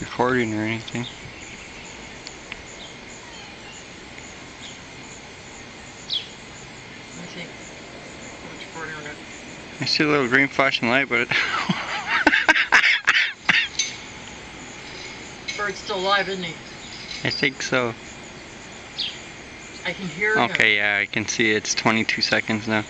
recording or anything. I see a little green flashing light, but it Bird's still alive, isn't he? I think so. I can hear him. Okay, yeah, I can see it's 22 seconds now.